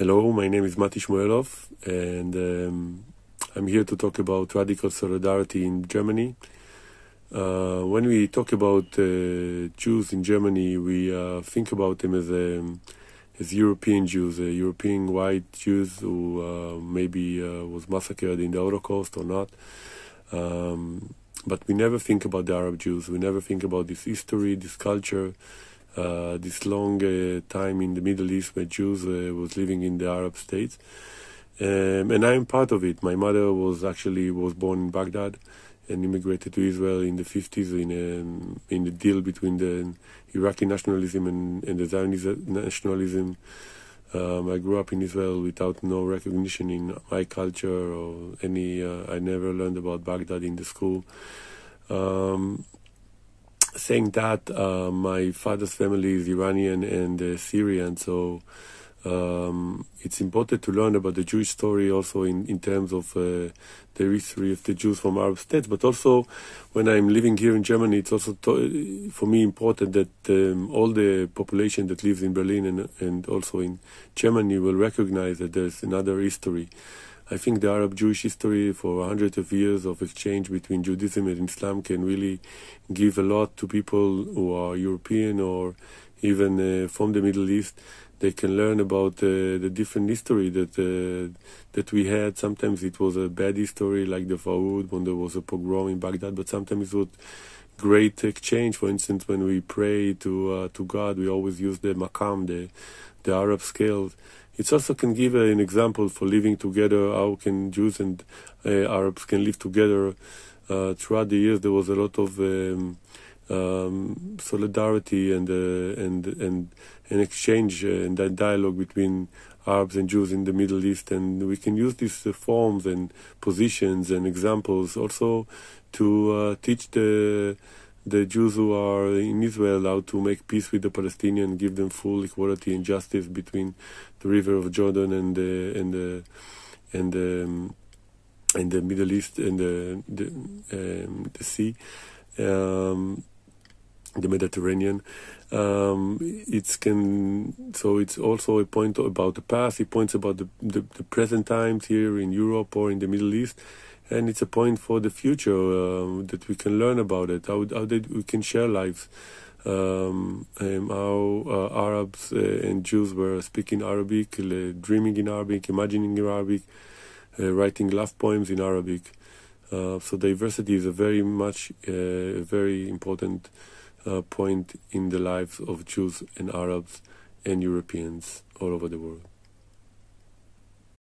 Hello, my name is Mati Shemoelof, and um, I'm here to talk about radical solidarity in Germany. Uh, when we talk about uh, Jews in Germany, we uh, think about them as um, as European Jews, European white Jews who uh, maybe uh, was massacred in the Holocaust or not. Um, but we never think about the Arab Jews. We never think about this history, this culture, uh, this long uh, time in the Middle East where Jews uh, was living in the Arab states. Um, and I'm part of it. My mother was actually was born in Baghdad and immigrated to Israel in the 50s in um, in the deal between the Iraqi nationalism and, and the Zionist nationalism. Um, I grew up in Israel without no recognition in my culture or any. Uh, I never learned about Baghdad in the school. Um, saying that uh, my father's family is Iranian and uh, Syrian, so um, it's important to learn about the Jewish story also in, in terms of uh, the history of the Jews from Arab states, but also when I'm living here in Germany, it's also to, for me important that um, all the population that lives in Berlin and, and also in Germany will recognize that there's another history. I think the Arab Jewish history for hundreds of years of exchange between Judaism and Islam can really give a lot to people who are European or even uh, from the Middle East. They can learn about uh, the different history that uh, that we had. Sometimes it was a bad history, like the Farhud when there was a pogrom in Baghdad, but sometimes it was great exchange. For instance, when we pray to uh, to God, we always use the makam, the the Arab scales it also can give an example for living together. How can Jews and uh, Arabs can live together? Uh, throughout the years, there was a lot of um, um, solidarity and uh, and and an exchange uh, and that dialogue between Arabs and Jews in the Middle East, and we can use these uh, forms and positions and examples also to uh, teach the the Jews who are in Israel how to make peace with the Palestinians, give them full equality and justice between the river of Jordan and the and the and the, um, and the Middle East and the the, um, the sea, um, the Mediterranean. Um, it's can so it's also a point about the past. It points about the, the, the present times here in Europe or in the Middle East and it's a point for the future uh, that we can learn about it. How how that we can share lives. Um, how uh, Arabs uh, and Jews were speaking Arabic, uh, dreaming in Arabic, imagining in Arabic, uh, writing love poems in Arabic. Uh, so diversity is a very much very important point in the lives of Jews and Arabs and Europeans all over the world.